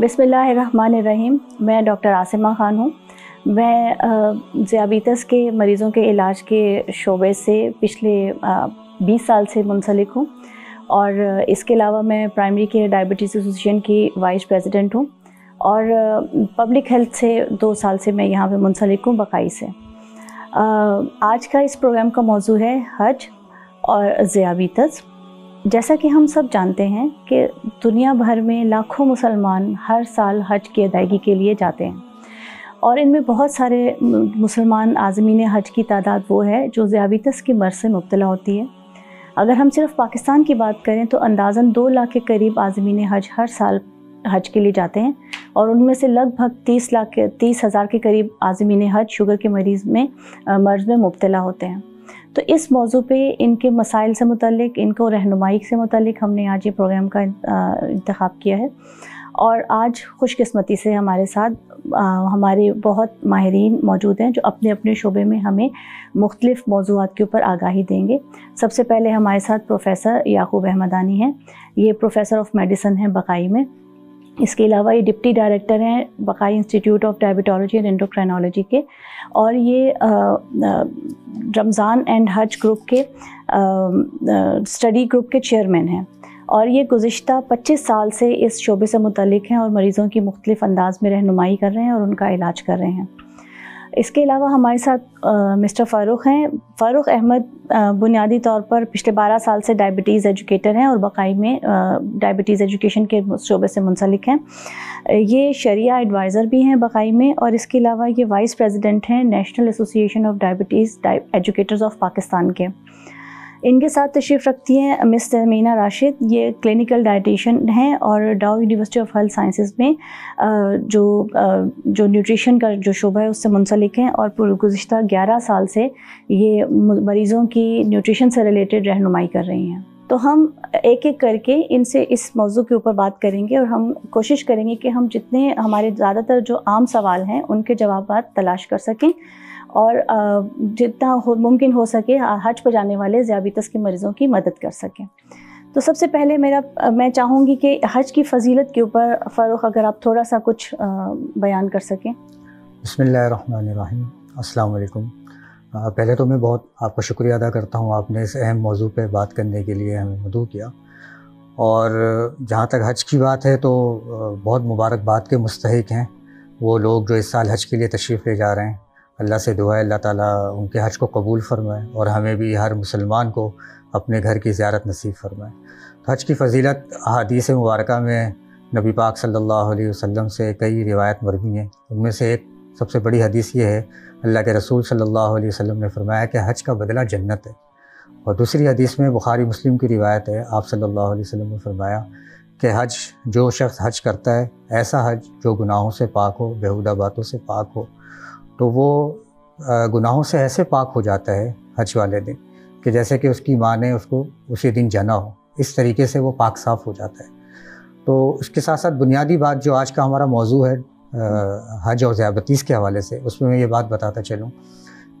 बिसमीम मैं डॉक्टर आसिमा ख़ान हूँ। मैं ज़ियाबीतस के मरीज़ों के इलाज के शोबे से पिछले बीस साल से मुंसलिक हूँ और इसके अलावा मैं प्राइमरी केयर डायबिटीज़ एसोसिएशन की वाइस प्रेसिडेंट हूँ और पब्लिक हेल्थ से दो साल से मैं यहाँ पे मुंसलिक हूँ बकाई से। आज का इस प्रोग्राम का मौजू है हज और ज़ियाबीतस। जैसा कि हम सब जानते हैं कि दुनिया भर में लाखों मुसलमान हर साल हज की अदायगी के लिए जाते हैं। और इनमें बहुत सारे मुसलमान आज़मीन हज की तादाद वो है जो ज़्याबितस की मर्ज से मुबतला होती है। अगर हम सिर्फ़ पाकिस्तान की बात करें तो अंदाज़न दो लाख के करीब आज़मीन हज हर साल हज के लिए जाते हैं और उनमें से लगभग तीस लाख, तीस हज़ार के करीब आज़मीन हज शुगर के मरीज़ में मर्ज़ में मुबतला होते हैं। तो इस मौजू पे इनके मसाइल से मुतलिक इनको रहनुमाई से मुतलिक हमने आज ये प्रोग्राम का इंतखब किया है। और आज खुशकस्मती से हमारे साथ आ, हमारे बहुत माहरीन मौजूद हैं जो अपने अपने शोबे में हमें मुख्तलिफ़ मौजूद के ऊपर आगाही देंगे। सबसे पहले हमारे साथ प्रोफेसर याकूब अहमदानी हैं। ये प्रोफेसर ऑफ़ मेडिसन हैं बकाई में। इसके अलावा ये डिप्टी डायरेक्टर हैं Baqai institute of diabetology and endocrinology के। और ये रमज़ान एंड हज ग्रुप के स्टडी ग्रुप के चेयरमैन हैं। और ये गुज्त 25 साल से इस शोबे से मुतलिक हैं और मरीज़ों की मुख्तलिफ़ अंदाज में रहनुमाई कर रहे हैं और उनका इलाज कर रहे हैं। इसके अलावा हमारे साथ मिस्टर फ़ारूक हैं। फ़ारूक अहमद बुनियादी तौर पर पिछले 12 साल से डायबिटीज़ एजुकेटर हैं और बकाई में डायबिटीज़ एजुकेशन के शोबे से मुंसलिक हैं। ये शरिया एडवाइज़र भी हैं बकाई में और इसके अलावा ये वाइस प्रेसिडेंट हैं national association of diabetes educators of Pakistan के। इनके साथ तशरीफ़ रखती हैं मिस मीना राशिद। ये क्लिनिकल डाइटिशन हैं और Dow university of health sciences में जो जो न्यूट्रिशन का जो शोबा है उससे मुंसलिक हैं और गुज्त ग्यारह साल से ये मरीज़ों की न्यूट्रिशन से रिलेटेड रहनुमाई कर रही हैं। तो हम एक एक करके इनसे इस मौजू के ऊपर बात करेंगे और हम कोशिश करेंगे कि हम जितने हमारे ज़्यादातर जो आम सवाल हैं उनके जवाब तलाश कर सकें। और जितना मुमकिन हो सके हज पर जाने वाले ज़्याबितस के मरीज़ों की मदद कर सकें। तो सबसे पहले मेरा मैं चाहूँगी कि हज की फजीलत के ऊपर, फ़ारूक, अगर आप थोड़ा सा कुछ बयान कर सकें। बसमीम अल्लाम पहले तो मैं बहुत, आपका शुक्रिया अदा करता हूँ आपने इस अहम मौजू पर बात करने के लिए हमें मदू किया। और जहाँ तक हज की बात है तो बहुत मुबारकबाद के मुस्तक हैं। वो लोग जो इस साल हज के लिए तशरीफ़ ले जा रहे हैं अल्लाह से दुआ अल्लाह ताला उनके हज को कबूल फरमाए और हमें भी हर मुसलमान को अपने घर की ज़्यारत नसीब फरमाए। तो हज की फजीलत अदीस मुबारक में नबी पाक सल्लल्लाहु अलैहि वसल्लम से कई रिवायत मरवी हैं। उनमें से एक सबसे बड़ी हदीस ये है, अल्लाह के रसूल सल्लल्लाहु अलैहि वसल्लम ने फरमाया कि हज का बदला जन्नत है। और दूसरी हदीस में बुखारी मुस्लिम की रिवायत है, आप सल्लल्लाहु अलैहि वसल्लम ने फरमाया कि हज, जो शख्स हज करता है, ऐसा हज जो गुनाहों से पाक हो, बेहुदा बातों से पाक हो तो वो गुनाहों से ऐसे पाक हो जाता है हज वाले दिन कि जैसे कि उसकी माँ ने उसको उसी दिन जना हो। इस तरीके से वो पाक साफ़ हो जाता है। तो उसके साथ साथ बुनियादी बात जो आज का हमारा मौजू है हज और ज़्याबतीस के हवाले से, उसमें मैं ये बात बताता चलूँ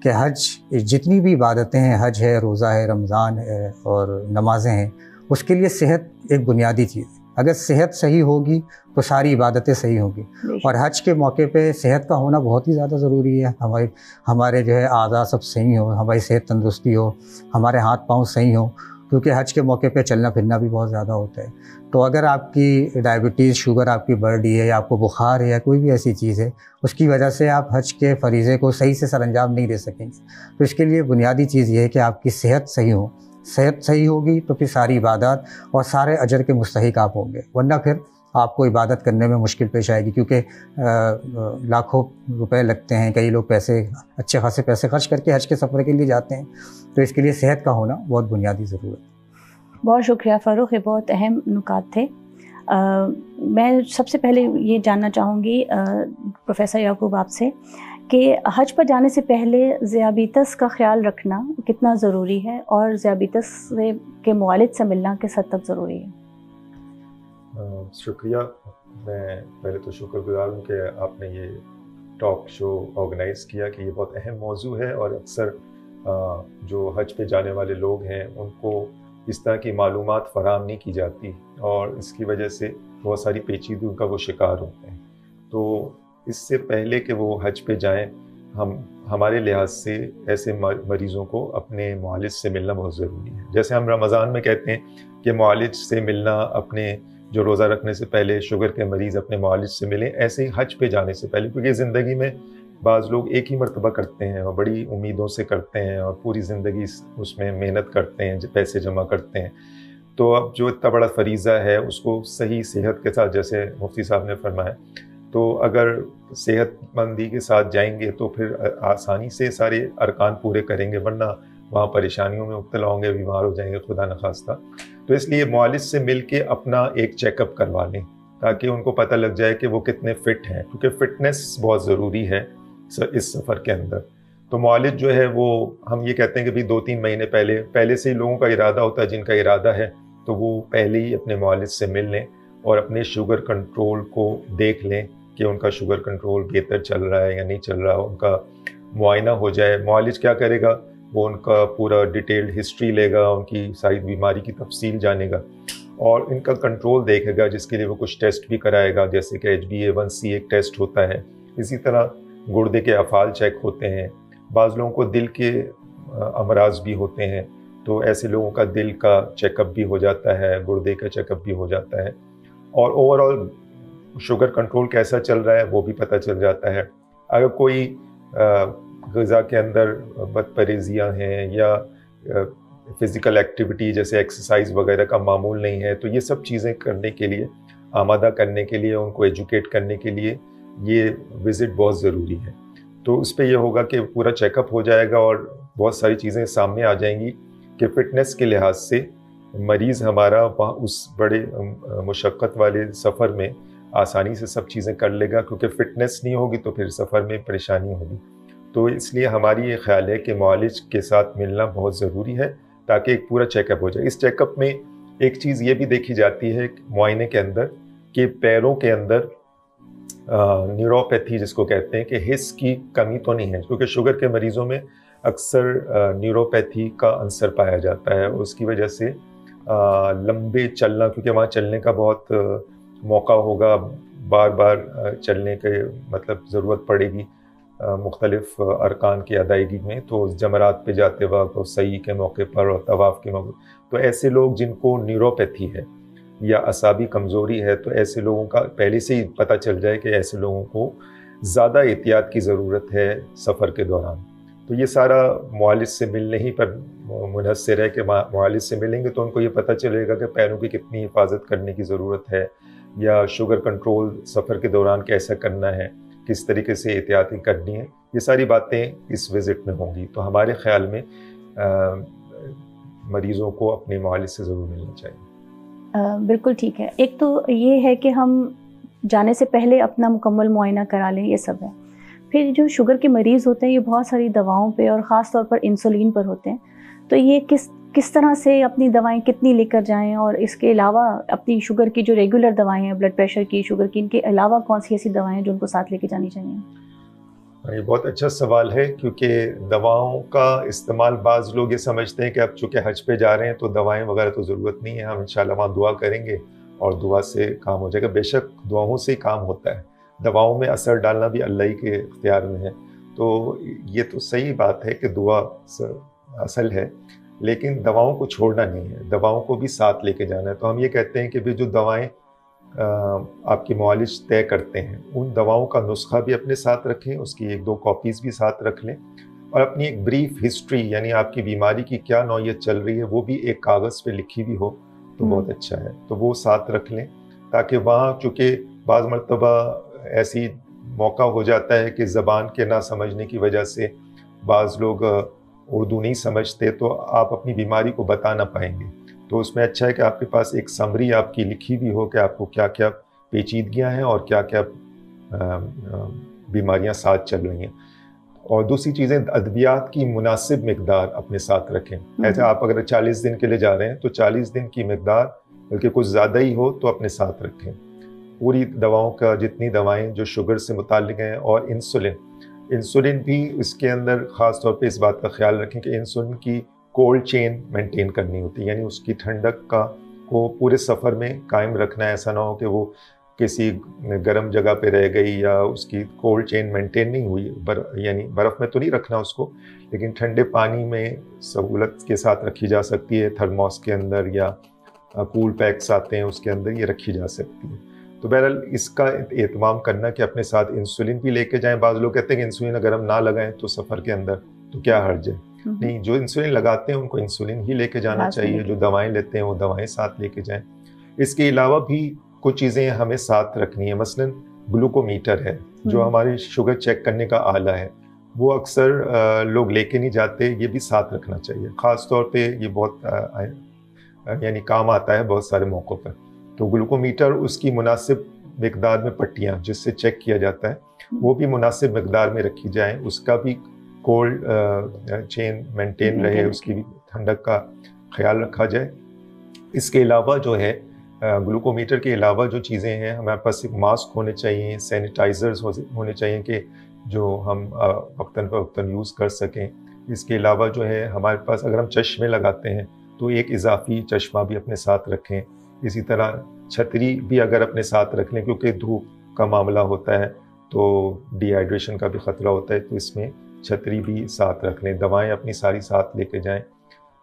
कि हज, जितनी भी इबादतें हैं, हज है, रोज़ा है, रमज़ान है और नमाज़ें हैं, उसके लिए सेहत एक बुनियादी चीज़ है। अगर सेहत सही होगी तो सारी इबादतें सही होंगी। और हज के मौके पे सेहत का होना बहुत ही ज़्यादा ज़रूरी है। हमारे हमारे जो है आज़ा सब सही हो हमारी सेहत तंदुरुस्ती हो हमारे हाथ पाँव सही हो क्योंकि हज के मौके पे चलना फिरना भी बहुत ज़्यादा होता है। तो अगर आपकी डायबिटीज़ शुगर आपकी बढ़ रही है या आपको बुखार है या कोई भी ऐसी चीज़ है उसकी वजह से आप हज के फरीज़े को सही से सरंजाम नहीं दे सकेंगे। तो इसके लिए बुनियादी चीज़ ये है कि आपकी सेहत सही हो सेहत सही होगी तो फिर सारी इबादत और सारे अजर के मुस्तक आप होंगे। वरना फिर आपको इबादत करने में मुश्किल पेश आएगी क्योंकि लाखों रुपए लगते हैं कई लोग पैसे अच्छे खासे पैसे खर्च करके हज के सफ़र के लिए जाते हैं। तो इसके लिए सेहत का होना बहुत बुनियादी ज़रूरत है। बहुत शुक्रिया फ़ारूक ये बहुत अहम नुकात थे। आ, मैं सबसे पहले ये जानना चाहूँगी प्रोफेसर याकूब आपसे कि हज पर जाने से पहले ज़ियाबीतस का ख्याल रखना कितना ज़रूरी है और ज़ियाबीतस से, के वालिद से मिलना किस हद तक ज़रूरी है? शुक्रिया। मैं पहले तो शुक्रगुजार हूँ कि आपने ये टॉक शो ऑर्गेनाइज़ किया कि ये बहुत अहम मौजू है और अक्सर जो हज पे जाने वाले लोग हैं, उनको इस तरह की मालूम फ़राम नहीं की जाती और इसकी वजह से बहुत सारी पेचीदगी का वो शिकार होते हैं। तो इससे पहले कि वो हज पे जाएँ, हम, हमारे लिहाज से ऐसे मरीज़ों को अपने मालिज से मिलना बहुत ज़रूरी है। जैसे हम रमज़ान में कहते हैं कि मालिज से मिलना अपने, जो रोज़ा रखने से पहले शुगर के मरीज़ अपने मालिज से मिलें, ऐसे ही हज पे जाने से पहले, क्योंकि ज़िंदगी में बाज़ लोग एक ही मरतबा करते हैं और बड़ी उम्मीदों से करते हैं और पूरी ज़िंदगी उसमें मेहनत करते हैं पैसे जमा करते हैं। तो अब जो इतना बड़ा फरीज़ा है, उसको सही सेहत के साथ, जैसे मुफ्ती साहब ने फरमाया तो अगर सेहतमंदी के साथ जाएँगे तो फिर आसानी से सारे अरकान पूरे करेंगे, वरना वहाँ परेशानियों में मुबतला होंगे, बीमार हो जाएँगे, खुदा न खास्ता। तो इसलिए मालिज से मिल के अपना एक चेकअप करवा लें, ताकि उनको पता लग जाए कि वो कितने फ़िट हैं, क्योंकि फ़िटनेस बहुत ज़रूरी है इस सफ़र के अंदर। तो मालिज जो है वो, हम ये कहते हैं कि भाई दो तीन महीने पहले पहले से ही लोगों का इरादा होता है, जिनका इरादा है तो वो पहले ही अपने मालिज से मिल लें और अपने शुगर कंट्रोल को देख लें कि उनका शुगर कंट्रोल बेहतर चल रहा है या नहीं चल रहा, उनका मुआयना हो जाए। मालिज क्या करेगा? वो उनका पूरा डिटेल्ड हिस्ट्री लेगा, उनकी सारी बीमारी की तफसील जानेगा और इनका कंट्रोल देखेगा, जिसके लिए वो कुछ टेस्ट भी कराएगा। जैसे कि H B A one C एक टेस्ट होता है। इसी तरह गुर्दे के अफाल चेक होते हैं। बाज़ लोगों को दिल के अमराज भी होते हैं। तो ऐसे लोगों का दिल का चेकअप भी हो जाता है, गुर्दे का चेकअप भी हो जाता है। और ओवरऑल शुगर कंट्रोल कैसा चल रहा है, वो भी पता चल जाता है। अगर कोई गज़ा के अंदर बदपरेजियाँ हैं या फ़िज़िकल एक्टिविटी जैसे एक्सरसाइज वगैरह का मामूल नहीं है तो ये सब चीज़ें करने के लिए, आमादा करने के लिए, उनको एजुकेट करने के लिए ये विज़िट बहुत ज़रूरी है। तो उस पर यह होगा कि पूरा चेकअप हो जाएगा और बहुत सारी चीज़ें सामने आ जाएँगी कि फ़िटनेस के लिहाज से मरीज़ हमारा वहाँ उस बड़े मुशक्क़त वाले सफ़र में आसानी से सब चीज़ें कर लेगा, क्योंकि फ़िटनेस नहीं होगी तो फिर सफ़र में परेशानी होगी। तो इसलिए हमारी ये ख्याल है कि मालिज के साथ मिलना बहुत ज़रूरी है, ताकि एक पूरा चेकअप हो जाए। इस चेकअप में एक चीज़ ये भी देखी जाती है मुआयने के अंदर कि पैरों के अंदर न्यूरोपैथी जिसको कहते हैं कि हिस्स की कमी तो नहीं है, क्योंकि शुगर के मरीज़ों में अक्सर न्यूरोपैथी का अंसर पाया जाता है। उसकी वजह से लंबे चलना, क्योंकि वहाँ चलने का बहुत मौका होगा बार बार चलने के मतलब ज़रूरत पड़ेगी मुख्तलिफ़ अरकान की अदायगी में। तो जमरात पे जाते वक्त और सही के मौके पर और तवाफ़ के मौके तो ऐसे लोग जिनको न्यूरोपैथी है या असाबी कमज़ोरी है तो ऐसे लोगों का पहले से ही पता चल जाए कि ऐसे लोगों को ज़्यादा एहतियात की ज़रूरत है सफ़र के दौरान। तो ये सारा मालिज से मिलने ही पर मुनसर है कि मालिज से मिलेंगे तो उनको ये पता चलेगा कि पैरों की कितनी हिफाजत करने की ज़रूरत है। या शुगर कंट्रोल सफ़र के दौरान कैसा करना है किस तरीके से एहतियाती करनी है ये सारी बातें इस विज़िट में होंगी। तो हमारे ख्याल में आ, मरीज़ों को अपने मालिक से ज़रूर मिलना चाहिए। आ, बिल्कुल ठीक है। एक तो ये है कि हम जाने से पहले अपना मुकम्मल मुआयना करा लें ये सब है। फिर जो शुगर के मरीज़ होते हैं ये बहुत सारी दवाओं पे और ख़ास तौर पर इंसुलिन पर होते हैं। तो ये किस किस तरह से अपनी दवाएँ कितनी लेकर जाएँ और इसके अलावा अपनी शुगर की जो रेगुलर दवाएँ हैं ब्लड प्रेशर की शुगर की इनके अलावा कौन सी ऐसी दवाएँ जो उनको साथ लेके जानी चाहिए? हाँ, ये बहुत अच्छा सवाल है क्योंकि दवाओं का इस्तेमाल बाज़ लोग ये समझते हैं कि अब चूँकि हज पे जा रहे हैं तो दवाएँ वगैरह तो ज़रूरत नहीं है हम इंशाल्लाह वहाँ दुआ करेंगे और दुआ से काम हो जाएगा। बेशक दुआओं से ही काम होता है दवाओं में असर डालना भी अल्लाह के इख्तियार में है। तो ये तो सही बात है कि दुआ असल है लेकिन दवाओं को छोड़ना नहीं है। दवाओं को भी साथ लेके जाना है। तो हम ये कहते हैं कि भी जो दवाएँ आपकी मालिश तय करते हैं उन दवाओं का नुस्खा भी अपने साथ रखें उसकी एक दो कॉपीज़ भी साथ रख लें और अपनी एक ब्रीफ हिस्ट्री यानी आपकी बीमारी की क्या नौीयत चल रही है वो भी एक कागज़ पे लिखी भी हो तो हम्म। बहुत अच्छा है। तो वो साथ रख लें ताकि वहाँ चूँकि बाज़ मरतबा ऐसी मौका हो जाता है कि ज़बान के ना समझने की वजह से बाज़ लोग उर्दू नहीं समझते तो आप अपनी बीमारी को बता ना पाएँगे। तो उसमें अच्छा है कि आपके पास एक समरी आपकी लिखी भी हो कि आपको क्या क्या पेचीदगियाँ हैं और क्या क्या बीमारियाँ साथ चल रही हैं। और दूसरी चीज़ें अद्वियात की मुनासिब मकदार अपने साथ रखें। हम्म। ऐसे आप अगर 40 दिन के लिए जा रहे हैं तो 40 दिन की मकदार बल्कि कुछ ज़्यादा ही हो तो अपने साथ रखें। पूरी दवाओं का जितनी दवाएँ जो शुगर से मुतल हैं और इंसुलिन इंसुलिन भी इसके अंदर ख़ास तौर पे इस बात का ख्याल रखें कि इंसुलिन की कोल्ड चेन मेंटेन करनी होती है, यानी उसकी ठंडक का, को पूरे सफ़र में कायम रखना ऐसा ना हो कि वो किसी गर्म जगह पे रह गई या उसकी कोल्ड चेन मेंटेन नहीं हुई, बर, यानी बर्फ़ में तो नहीं रखना उसको, लेकिन ठंडे पानी में सहूलत के साथ रखी जा सकती है। थर्मोस के अंदर या कूल पैक्स आते हैं, उसके अंदर ये रखी जा सकती है। तो बहरहाल इसका एहतमाम करना कि अपने साथ इंसुलिन भी लेके जाएँ। बाद लोग कहते हैं कि इंसुलिन अगर हम ना लगाएँ तो सफ़र के अंदर तो क्या हर्ज है? हम्म। नहीं जो इंसुलिन लगाते हैं उनको इंसुलिन ही लेके जाना चाहिए। जो दवाएँ लेते हैं वो दवाएँ साथ लेके जाएँ। इसके अलावा भी कुछ चीज़ें हमें साथ रखनी है। मसलन ग्लूकोमीटर है जो। हमारी शुगर चेक करने का आला है। वो अक्सर लोग लेके नहीं जाते ये भी साथ रखना चाहिए। ख़ास तौर पे ये बहुत यानी काम आता है बहुत सारे मौक़ों पर। तो ग्लूकोमीटर उसकी मुनासिब मकदार में पट्टियाँ जिससे चेक किया जाता है। वो भी मुनासिब मकदार में रखी जाए। उसका भी कोल्ड चेन मेंटेन रहे उसकी भी ठंडक का ख्याल रखा जाए। इसके अलावा जो है ग्लूकोमीटर के अलावा जो चीज़ें हैं हमारे पास सिर्फ़ मास्क होने चाहिए सैनिटाइज़र्स होने चाहिए कि जो हम वक्ता फ़वक्ता यूज़ कर सकें। इसके अलावा जो है हमारे पास अगर हम चश्मे लगाते हैं तो एक इजाफी चश्मा भी अपने साथ रखें। इसी तरह छतरी भी अगर अपने साथ रख लें, क्योंकि धूप का मामला होता है तो डिहाइड्रेशन का भी ख़तरा होता है तो इसमें छतरी भी साथ रख लें। दवाएँ अपनी सारी साथ लेके जाएँ।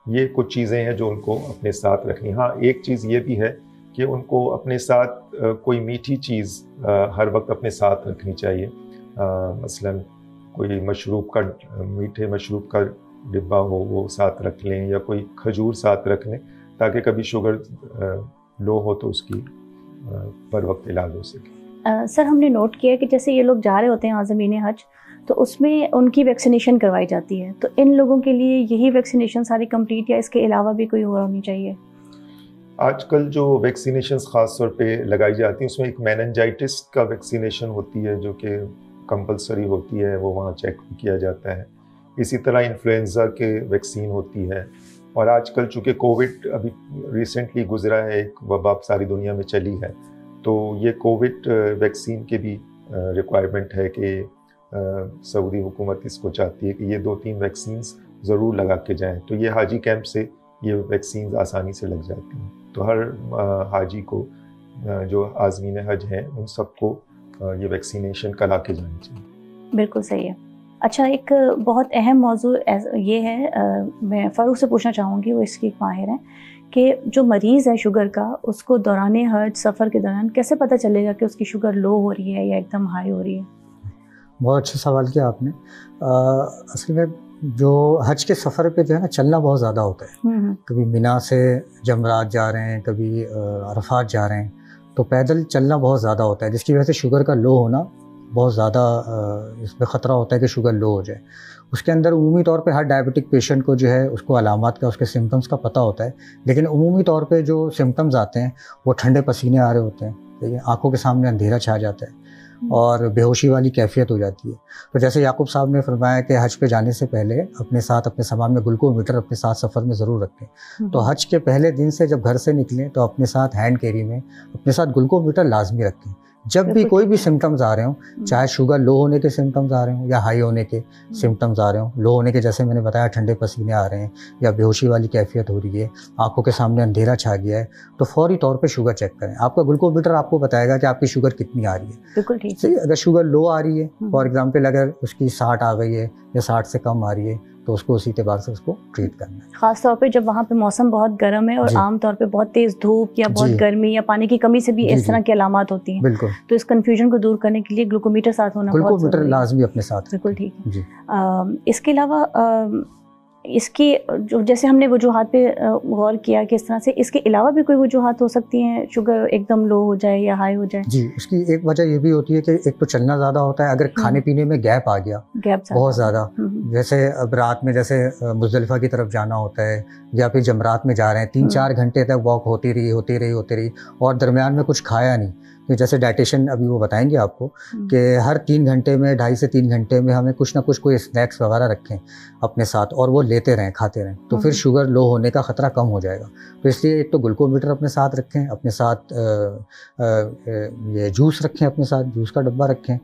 ये कुछ चीज़ें हैं जो उनको अपने साथ रखनी हाँ। एक चीज़ ये भी है कि उनको अपने साथ कोई मीठी चीज़ हर वक्त अपने साथ रखनी चाहिए। मसलन कोई मशरूब का, मीठे मशरूब का डिब्बा हो, वो साथ रख लें, या कोई खजूर साथ रख लें, ताकि कभी शुगर लो हो तो उसकी पर वक्त इलाज हो सके। सर हमने नोट किया कि जैसे ये लोग जा रहे होते हैं आज़मीन हज तो उसमें उनकी वैक्सीनेशन करवाई जाती है। तो इन लोगों के लिए यही वैक्सीनेशन सारी कंप्लीट या इसके अलावा भी कोई और होनी चाहिए? आजकल जो वैक्सीनेशन ख़ास तौर पे लगाई जाती हैं उसमें एक मैनजाइटिस का वैक्सीनेशन होती है जो कि कंपलसरी होती है वो वहाँ चेक किया जाता है। इसी तरह इन्फ्लुएंज़ा के वैक्सीन होती है। और आजकल चूँकि कोविड अभी रिसेंटली गुजरा है, एक वबा सारी दुनिया में चली है तो ये कोविड वैक्सीन के भी रिक्वायरमेंट है कि सऊदी हुकूमत इसको चाहती है कि ये दो तीन वैक्सीन ज़रूर लगा के जाएँ। तो ये हाजी कैंप से ये वैक्सीन आसानी से लग जाती हैं। तो हर हाजी को जो आजमीन हज हैं, उन सबको ये वैक्सीनेशन करा के जानी चाहिए। बिल्कुल सही है। अच्छा एक बहुत अहम मौजू ये है मैं फ़ारूक से पूछना चाहूँगी वो इसकी माहिर हैं कि जो मरीज़ है शुगर का उसको दौरान हज सफ़र के दौरान कैसे पता चलेगा कि उसकी शुगर लो हो रही है या एकदम हाई हो रही है? बहुत अच्छा सवाल किया आपने। असल में जो हज के सफ़र पे जो है ना चलना बहुत ज़्यादा होता है। हम्म, हम्म। कभी मीना से जमरात जा रहे हैं कभी अरफात जा रहे हैं तो पैदल चलना बहुत ज़्यादा होता है जिसकी वजह से शुगर का लो होना बहुत ज़्यादा इसमें ख़तरा होता है कि शुगर लो हो जाए। उसके अंदर उमूमी तौर पे हर डायबिटिक पेशेंट को जो है उसको अलामत का उसके सिम्टम्स का पता होता है। लेकिन उमूमी तौर पे जो सिम्टम्स आते हैं वो ठंडे पसीने आ रहे होते हैं है? आँखों के सामने अंधेरा छा जाता है और बेहोशी वाली कैफियत हो जाती है। तो जैसे याकूब साहब ने फरमाया कि हज पे जाने से पहले अपने साथ अपने सामान में ग्लूकोमीटर अपने साथ सफ़र में ज़रूर रखें। हम्म। तो हज के पहले दिन से जब घर से निकलें तो अपने साथ हैंड कैरी में अपने साथ ग्लूकोमीटर लाजमी रखें। जब भी कोई भी सिम्टम्स आ रहे हो हम्म। चाहे शुगर लो होने के सिम्टम्स आ रहे हो या हाई होने के सिम्टम्स हम्म। आ रहे हो लो होने के जैसे मैंने बताया ठंडे पसीने आ रहे हैं या बेहोशी वाली कैफियत हो रही है आँखों के सामने अंधेरा छा गया है तो फौरी तौर पे शुगर चेक करें आपका ग्लूकोमीटर आपको बताएगा कि आपकी शुगर कितनी आ रही है बिल्कुल ठीक अगर शुगर लो आ रही है फॉर हम्म। एग्ज़ाम्पल अगर उसकी साठ आ गई है या साठ से कम आ रही है तो उसको उसी एतबार से उसको ट्रीट करना है। खास तौर पे जब वहाँ पे मौसम बहुत गर्म है और आमतौर पे बहुत तेज धूप या बहुत गर्मी या पानी की कमी से भी इस तरह की अलामत होती हैं बिल्कुल। तो इस कन्फ्यूज़न को दूर करने के लिए ग्लूकोमीटर साथ होना ग्लूकोमीटर लाजमी अपने साथ। बिल्कुल ठीक है। इसके अलावा इसकी जो जैसे हमने वजूहत पे गौर किया कि इस तरह से इसके अलावा भी कोई वजूहत हो सकती हैं? शुगर एकदम लो हो जाए या हाई हो जाए? जी उसकी एक वजह ये भी होती है कि एक तो चलना ज़्यादा होता है अगर हम्म। खाने पीने में गैप आ गया गैप बहुत ज़्यादा। हम्म, हम्म। जैसे अब रात में जैसे मुजलफा की तरफ़ जाना होता है या फिर जमरात में जा रहे हैं तीन चार घंटे तक वॉक होती रही होती रही होती रही और दरमियान में कुछ खाया नहीं। कि जैसे डाइटिशियन अभी वो बताएँगे आपको हम्म। कि हर तीन घंटे में ढाई से तीन घंटे में हमें कुछ ना कुछ कोई स्नैक्स वगैरह रखें अपने साथ और वो लेते रहें खाते रहें तो फिर हम्म। शुगर लो होने का ख़तरा कम हो जाएगा तो इसलिए एक तो ग्लूकोमीटर अपने साथ रखें अपने साथ ये जूस रखें अपने साथ जूस का डब्बा रखें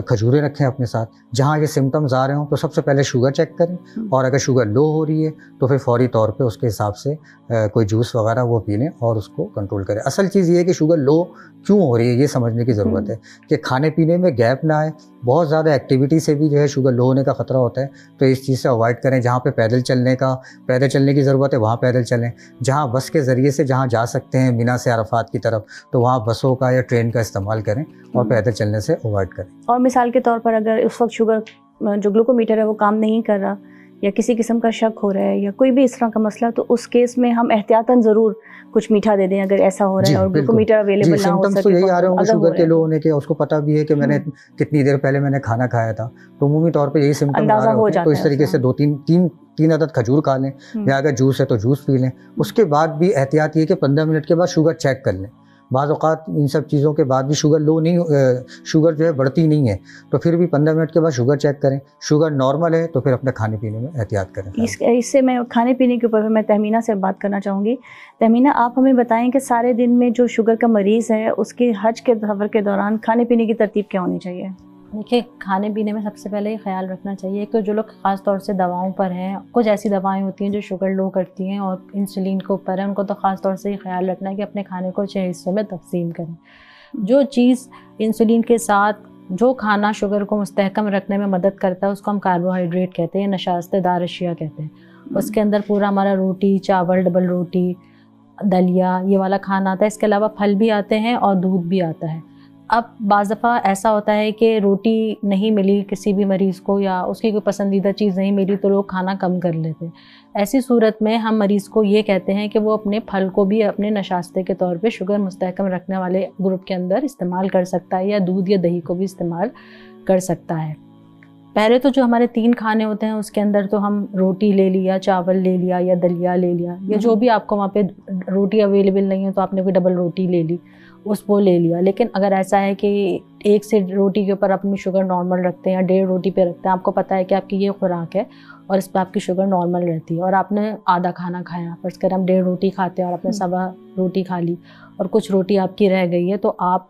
खजूरें रखें अपने साथ जहाँ ये सिम्टम्स आ रहे हों तो सबसे पहले शुगर चेक करें हम्म। और अगर शुगर लो हो रही है तो फिर फौरी तौर पे उसके हिसाब से कोई जूस वगैरह वो पी लें और उसको कंट्रोल करें असल चीज़ ये है कि शुगर लो क्यों हो रही है ये समझने की ज़रूरत है कि खाने पीने में गैप ना आए। बहुत ज़्यादा एक्टिविटी से भी जो है शुगर लो होने का ख़तरा होता है तो इस चीज़ से अवॉइड करें। जहाँ पे पैदल चलने का पैदल चलने की ज़रूरत है वहाँ पैदल चलें। जहाँ बस के ज़रिए से जहाँ जा सकते हैं मीना से अरफात की तरफ़ तो वहाँ बसों का या ट्रेन का इस्तेमाल करें और हम्म। पैदल चलने से अवॉइड करें। और मिसाल के तौर पर अगर उस वक्त शुगर जो ग्लूकोमीटर है वो काम नहीं कर रहा या किसी किस्म का शक हो रहा है या कोई भी इस तरह का मसला तो उस केस में हम एहतियातन ज़रूर कुछ मीठा दे दें अगर ऐसा हो रहा है और बिल्कुल। ग्लूकोमीटर अवेलेबल ना हो सके तो यही आ रहे होंगे शुगर के लो। होने के उसको पता भी है कि मैंने कितनी देर पहले मैंने खाना खाया था तो अमूमी तौर पे यही सिम्टम्स आ रहे हो होते हैं तो इस तरीके से दो तीन तीन तीन अदद खजूर खा लें हम्म। या अगर जूस है तो जूस पी लें उसके बाद भी एहतियात ये कि पंद्रह मिनट के बाद शुगर चेक कर लें बाज़ अवक़ात इन सब चीज़ों के बाद भी शुगर लो नहीं शुगर जो है बढ़ती नहीं है। तो फिर भी पंद्रह मिनट के बाद शुगर चेक करें। शुगर नॉर्मल है तो फिर अपने खाने पीने में एहतियात करें। इस, इससे मैं खाने पीने के ऊपर मैं तहमीना से बात करना चाहूँगी। तहमीना, आप हमें बताएँ कि सारे दिन में जो शुगर का मरीज़ है, उसके हज के सफ़र के दौरान खाने पीने की तरतीब क्या होनी चाहिए? देखिए खाने पीने में सबसे पहले ख्याल रखना चाहिए कि जो लोग ख़ास तौर से दवाओं पर हैं, कुछ ऐसी दवाएँ होती हैं जो शुगर लो करती हैं और इंसुलिन के ऊपर है, उनको तो ख़ास तौर से ये ख्याल रखना है कि अपने खाने को छः हिस्सों में तकसीम करें। जो चीज़ इंसुलिन के साथ, जो खाना शुगर को मुस्तहकम रखने में मदद करता है, उसको हम कार्बोहाइड्रेट कहते हैं नशास्तदार अशिया कहते हैं। उसके अंदर पूरा हमारा रोटी, चावल डबल रोटी, दलिया, ये वाला खाना आता है। इसके अलावा फल भी आते हैं और दूध भी आता है। अब बाज़ दफ़ा ऐसा होता है कि रोटी नहीं मिली किसी भी मरीज़ को या उसकी कोई पसंदीदा चीज़ नहीं मिली तो लोग खाना कम कर लेते हैं। ऐसी सूरत में हम मरीज़ को ये कहते हैं कि वो अपने फल को भी अपने नशास्ते के तौर पे शुगर मुस्तहकम रखने वाले ग्रुप के अंदर इस्तेमाल कर सकता है या दूध या दही को भी इस्तेमाल कर सकता है। पहले तो जो हमारे तीन खाने होते हैं उसके अंदर तो हम रोटी ले लिया चावल ले लिया या दलिया ले लिया। या जो भी आपको वहाँ पे रोटी अवेलेबल नहीं है तो आपने कोई डबल रोटी ले ली। उस वो ले लिया। लेकिन अगर ऐसा है कि एक से रोटी के ऊपर अपनी शुगर नॉर्मल रखते हैं या डेढ़ रोटी पे रखते हैं आपको पता है कि आपकी ये खुराक है और इस पर आपकी शुगर नॉर्मल रहती है। और आपने आधा खाना खाया फ़र्ज़ कर हम डेढ़ रोटी खाते हैं और आपने सवा रोटी खा ली और कुछ रोटी आपकी रह गई है तो आप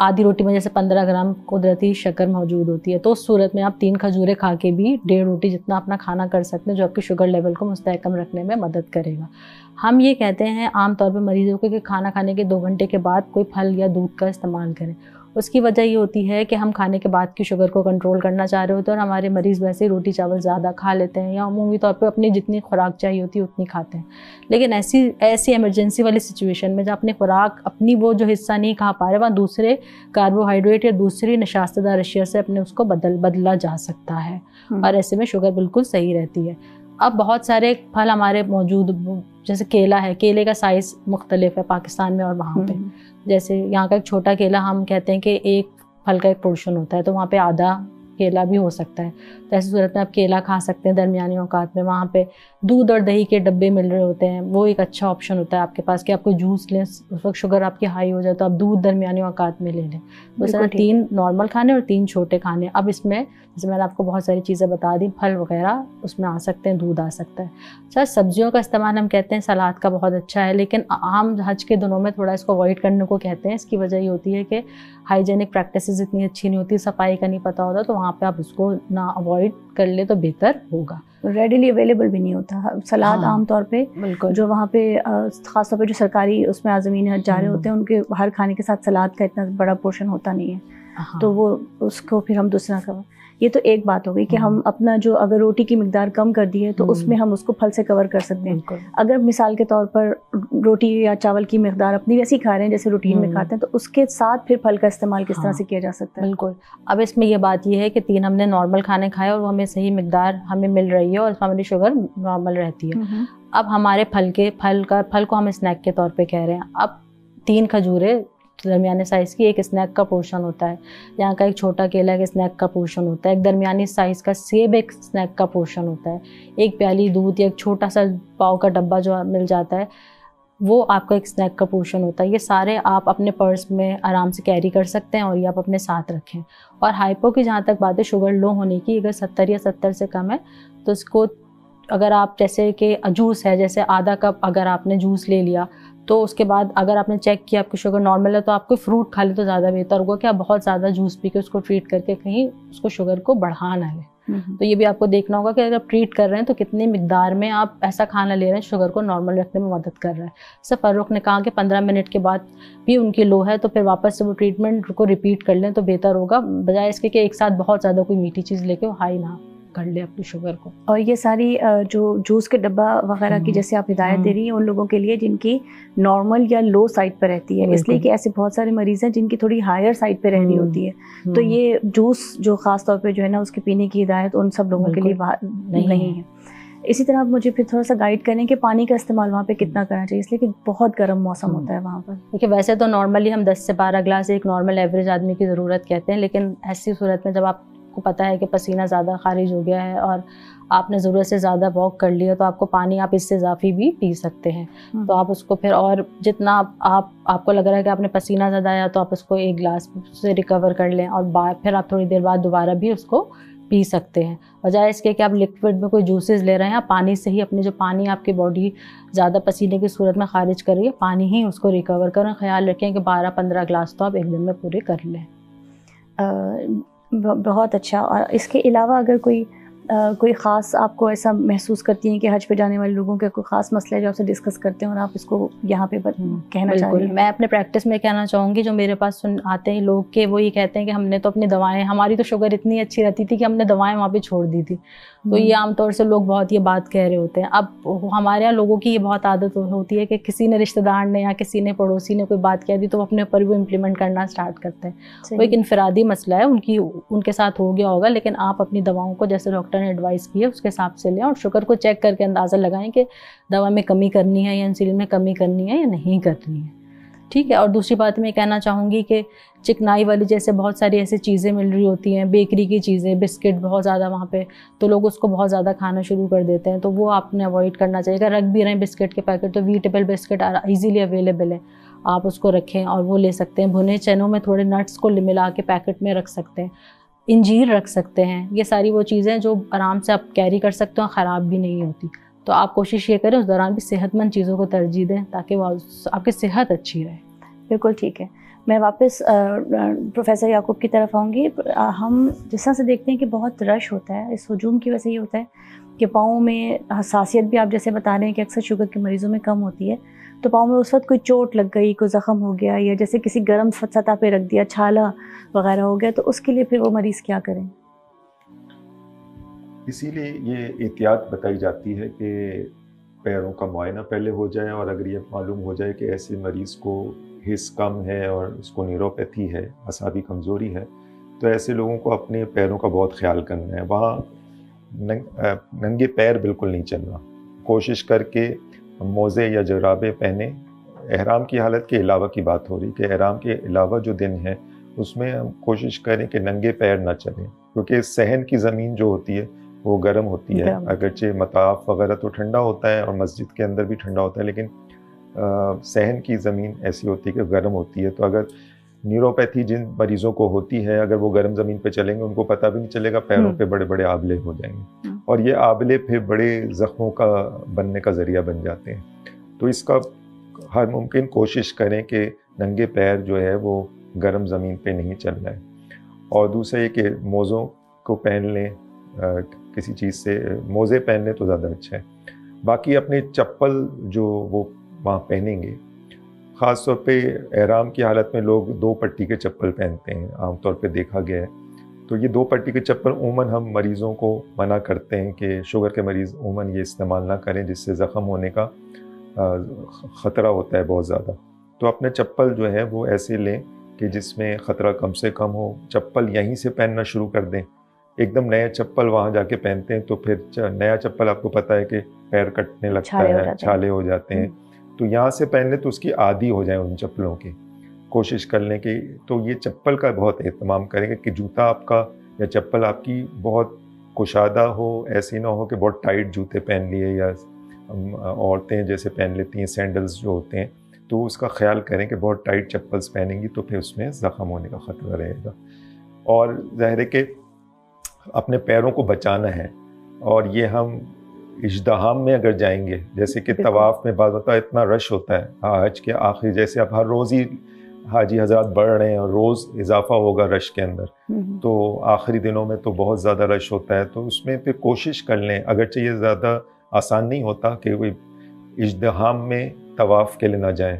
आधी रोटी में जैसे पंद्रह ग्राम कुदरती शक्कर मौजूद होती है तो उस सूरत में आप तीन खजूरें खा के भी डेढ़ रोटी जितना अपना खाना कर सकते हैं, जो आपके शुगर लेवल को मुस्तकम रखने में मदद करेगा। हम ये कहते हैं, आमतौर पर मरीज़ों को कि खाना खाने के दो घंटे के बाद कोई फल या दूध का इस्तेमाल करें। उसकी वजह ये होती है कि हम खाने के बाद की शुगर को कंट्रोल करना चाह रहे होते हैं और हमारे मरीज़ वैसे रोटी चावल ज़्यादा खा लेते हैं या अमूमी तौर पर अपनी जितनी खुराक चाहिए होती है उतनी खाते हैं लेकिन ऐसी ऐसी इमरजेंसी वाली सिचुएशन में जब अपनी खुराक अपनी वो जो हिस्सा नहीं खा पा रहे वहाँ दूसरे कार्बोहाइड्रेट या दूसरी नशास्तदार अशिया से अपने उसको बदल बदला जा सकता है हम्म। और ऐसे में शुगर बिल्कुल सही रहती है अब बहुत सारे फल हमारे मौजूद जैसे केला है केले का साइज़ मुख्तलिफ़ है पाकिस्तान में और वहाँ पे हम्म। जैसे यहाँ का एक छोटा केला हम कहते हैं कि एक फल का एक पोर्शन होता है तो वहाँ पे आधा केला भी हो सकता है। तो ऐसी सूरत में आप केला खा सकते हैं दरमियानी औकात में। वहाँ पे दूध और दही के डब्बे मिल रहे होते हैं वो एक अच्छा ऑप्शन होता है आपके पास कि आपको जूस लें उस वक्त शुगर आपकी हाई हो जाए तो आप दूध दरमियानी औकात में ले लें। ठीक। तीन नॉर्मल खाने और तीन छोटे खाने। अब इसमें जैसे मैंने आपको बहुत सारी चीज़ें बता दी फल वगैरह उसमें आ सकते हैं दूध आ सकता है। अच्छा सब्जियों का इस्तेमाल हम कहते हैं सलाद का बहुत अच्छा है लेकिन आम हज के दिनों में थोड़ा इसको अवॉइड करने को कहते हैं। इसकी वजह ये होती है कि हाइजेनिक प्रैक्टिसेस इतनी अच्छी नहीं होती सफ़ाई का नहीं पता होता तो वहाँ पर आप उसको ना अवॉइड कर ले तो बेहतर होगा। रेडिली अवेलेबल भी नहीं होता। सलाद हाँ। आम तौर पे बिल्कुल। जो वहाँ पे खासतौर खास तौर पे जो सरकारी उसमें आज़मीन हज जा रहे हम्म। होते हैं उनके हर खाने के साथ सलाद का इतना बड़ा पोर्शन होता नहीं है। हाँ, तो वो उसको फिर हम दूसरा कवर ये तो एक बात हो गई कि हम हम्म। अपना जो अगर रोटी की मिकदार कम कर दी है तो हम्म। उसमें हम उसको फल से कवर कर सकते हैं अगर मिसाल के तौर पर रोटी या चावल की मकदार अपनी वैसी खा रहे हैं जैसे रूटीन में हम्म। खाते हैं तो उसके साथ फिर फल का इस्तेमाल किस तरह हाँ। से किया जा सकता है बिल्कुल अब इसमें यह बात यह है कि तीन हमने नॉर्मल खाने खाए और वो हमें सही मकदार हमें मिल रही है और उसमें हमारी शुगर नॉर्मल रहती है अब हमारे फल के फल का फल को हम स्नैक के तौर पे कह रहे हैं अब तीन खजूरें दरमियाने साइज़ की एक स्नैक का पोर्शन होता है। यहाँ का एक छोटा केला एक स्नैक का पोर्शन होता है। एक दरमियानी साइज़ का सेब एक स्नैक का पोर्शन होता है। एक प्याली दूध या एक छोटा सा पाव का डब्बा जो मिल जाता है, वो आपका एक स्नैक का पोर्शन होता है। ये सारे आप अपने पर्स में आराम से कैरी कर सकते हैं और ये आप अपने साथ रखें। और हाइपो की जहाँ तक बात है शुगर लो होने की अगर सत्तर या सत्तर से कम है तो इसको अगर आप जैसे कि जूस है, जैसे आधा कप अगर आपने जूस ले लिया तो उसके बाद अगर आपने चेक किया आपकी शुगर नॉर्मल है तो आपको फ्रूट खा ले तो ज़्यादा बेहतर होगा कि आप बहुत ज़्यादा जूस पी के उसको ट्रीट करके कहीं उसको शुगर को बढ़ा ना लें। तो ये भी आपको देखना होगा कि अगर आप ट्रीट कर रहे हैं तो कितनी मकदार में आप ऐसा खाना ले रहे हैं शुगर को नॉर्मल रखने में मदद कर रहा है। सर फ़ारूक ने कहा कि पंद्रह मिनट के बाद भी उनकी लो है तो फिर वापस से वो ट्रीटमेंट को रिपीट कर लें तो बेहतर होगा बजाय इसके कि एक साथ बहुत ज़्यादा कोई मीठी चीज़ लेके हाई ना कर ले अपनी शुगर को। और ये सारी जो जूस के डब्बा वगैरह की हम्म। जैसे आप हिदायत दे हम्म। रही हैं उन लोगों के लिए जिनकी नॉर्मल या लो साइड पर रहती है। इसलिए कि ऐसे बहुत सारे मरीज़ हैं जिनकी थोड़ी हायर साइड पे रहनी हम्म। होती है। तो ये जूस जो ख़ास तौर पर जो है ना उसके पीने की हिदायत उन सब लोगों के लिए नहीं, नहीं है। इसी तरह आप मुझे फिर थोड़ा सा गाइड करें कि पानी का इस्तेमाल वहाँ पे कितना करना चाहिए। इसलिए कि बहुत गर्म मौसम होता है वहाँ पर। देखिए वैसे तो नॉर्मली हम 10 से 12 ग्लास एक नॉर्मल एवरेज आदमी की ज़रूरत कहते हैं लेकिन ऐसी सूरत में जब आप आपको पता है कि पसीना ज़्यादा खारिज हो गया है और आपने ज़रूरत से ज़्यादा वॉक कर लिया तो आपको पानी आप इससे इजाफी भी पी सकते हैं। हम्म। तो आप उसको फिर और जितना आप, आप आपको लग रहा है कि आपने पसीना ज़्यादा आया तो आप उसको एक गिलास से रिकवर कर लें और बाद फिर आप थोड़ी देर बाद दोबारा भी उसको पी सकते हैं। बजाय इसके कि आप लिक्विड में कोई जूसेस ले रहे हैं आप पानी से ही अपने जो पानी आपकी बॉडी ज़्यादा पसीने की सूरत में खारिज कर रही है पानी ही उसको रिकवर करें। ख्याल रखें कि बारह पंद्रह ग्लास तो आप एक दिन में पूरे कर लें। बहुत अच्छा। और इसके अलावा अगर कोई आ, कोई ख़ास आपको ऐसा महसूस करती हैं कि हज पे जाने वाले लोगों के कोई ख़ास मसला है जो आपसे डिस्कस करते हैं और आप इसको यहाँ पे हम्म, कहना चाहेंगे मैं अपने प्रैक्टिस में कहना चाहूँगी जो मेरे पास सुन आते हैं लोग के वो ये कहते हैं कि हमने तो अपनी दवाएँ हमारी तो शुगर इतनी अच्छी रहती थी कि हमने दवाएँ वहाँ पर छोड़ दी थी। तो ये हम्म। आमतौर से लोग बहुत ये बात कह रहे होते हैं। अब हमारे यहाँ लोगों की ये बहुत आदत होती है कि किसी ने रिश्तेदार ने या किसी ने पड़ोसी ने कोई बात कह दी तो वो अपने ऊपर वो इम्प्लीमेंट करना स्टार्ट करते हैं। वो एक इनफरादी मसला है उनकी उनके साथ हो गया होगा लेकिन आप अपनी दवाओं को जैसे डॉक्टर ने एडवाइस की है उसके हिसाब से लें और शुगर को चेक करके अंदाज़ा लगाएँ कि दवा में कमी करनी है या इंसुलिन में कमी करनी है या नहीं करनी है। ठीक है, और दूसरी बात मैं कहना चाहूँगी कि चिकनाई वाली जैसे बहुत सारी ऐसी चीज़ें मिल रही होती हैं, बेकरी की चीज़ें, बिस्किट बहुत ज़्यादा वहाँ पे तो लोग उसको बहुत ज़्यादा खाना शुरू कर देते हैं तो वो आपने अवॉइड करना चाहिए। अगर रख भी रहे हैं बिस्किट के पैकेट तो वीटेबल बिस्किट ईजिली अवेलेबल है। आप उसको रखें और वो ले सकते हैं। भुने चनों में थोड़े नट्स को मिला के पैकेट में रख सकते हैं। इंजीर रख सकते हैं। ये सारी वो चीज़ें जो आराम से आप कैरी कर सकते हो, ख़राब भी नहीं होती। तो आप कोशिश ये करें उस दौरान भी सेहतमंद चीज़ों को तरजीह दें ताकि वो आपकी सेहत अच्छी रहे। बिल्कुल ठीक है। मैं वापस प्रोफेसर याकूब की तरफ़ आऊँगी। हम जिस तरह से देखते हैं कि बहुत रश होता है, इस हजूम की वजह से ये होता है कि पाँव में हसासीत भी आप जैसे बता रहे हैं कि अक्सर शुगर के मरीज़ों में कम होती है तो पाँव में उस वक्त कोई चोट लग गई, कोई ज़ख़म हो गया या जैसे किसी गर्म सतह पे रख दिया, छाला वगैरह हो गया तो उसके लिए फिर वो मरीज़ क्या करें? इसीलिए ये एहतियात बताई जाती है कि पैरों का मुआयना पहले हो जाए और अगर ये मालूम हो जाए कि ऐसे मरीज़ को हिस्स कम है और उसको न्यूरोपैथी है असाबी कमज़ोरी है तो ऐसे लोगों को अपने पैरों का बहुत ख्याल करना है। वहाँ नंग, नंगे पैर बिल्कुल नहीं चलना। कोशिश करके मोज़े या जराबे पहने। एहराम की हालत के अलावा की बात हो रही कि एहराम के अलावा जो दिन है उसमें हम कोशिश करें कि नंगे पैर ना चलें क्योंकि सहन की ज़मीन जो होती है वो गर्म होती है। अगरचे मताफ वगैरह तो ठंडा होता है और मस्जिद के अंदर भी ठंडा होता है लेकिन सहन की ज़मीन ऐसी होती है कि गर्म होती है। तो अगर न्यूरोपैथी जिन मरीज़ों को होती है अगर वो गर्म ज़मीन पे चलेंगे उनको पता भी नहीं चलेगा पैरों हम्म। पे बड़े बड़े आबले हो जाएँगे। हम्म। और ये आबले फिर बड़े ज़ख्मों का बनने का ज़रिया बन जाते हैं। तो इसका हर मुमकिन कोशिश करें कि नंगे पैर जो है वो गर्म ज़मीन पे नहीं चल रहा है। और दूसरा ये कि मोज़ों को पहन लें किसी चीज़ से, मोज़े पहन लें तो ज़्यादा अच्छा है। बाकी अपने चप्पल जो वो वहाँ पहनेंगे ख़ास तौर पे एहराम की हालत में लोग दो पट्टी के चप्पल पहनते हैं, आमतौर पे देखा गया है। तो ये दो पट्टी के चप्पल उमन हम मरीज़ों को मना करते हैं कि शुगर के मरीज़ उमन ये इस्तेमाल ना करें, जिससे ज़ख़म होने का ख़तरा होता है बहुत ज़्यादा। तो अपने चप्पल जो है वो ऐसे लें कि जिसमें ख़तरा कम से कम हो। चप्पल यहीं से पहनना शुरू कर दें। एकदम नया चप्पल वहाँ जाके पहनते हैं तो फिर नया चप्पल आपको पता है कि पैर कटने लगता है छाले हो जाते हैं। तो यहाँ से पहन पहनने तो उसकी आदि हो जाए उन चप्पलों की। कोशिश कर लें कि तो ये चप्पल का बहुत अहतमाम करेंगे कि जूता आपका या चप्पल आपकी बहुत कुशादा हो ऐसी ना हो कि बहुत टाइट जूते पहन लिए या औरतें जैसे पहन लेती हैं सैंडल्स जो होते हैं तो उसका ख्याल करें कि बहुत टाइट चप्पल्स पहनेंगी तो फिर उसमें ज़ख़म होने का ख़तरा रहेगा। और ज़ाहिर है कि अपने पैरों को बचाना है और ये हम इजदहाम में अगर जाएँगे जैसे कि तवाफ़ में बात होता है इतना रश होता है हज के आखिर जैसे अब हर रोज़ ही हाजी हजरात बढ़ रहे हैं और रोज़ इजाफा होगा रश के अंदर हम्म। तो आखिरी दिनों में तो बहुत ज़्यादा रश होता है तो उसमें फिर कोशिश कर लें अगरचे ये ज़्यादा आसान नहीं होता कि कोई इजदहाम में तवाफ़ के लिए ना जाएँ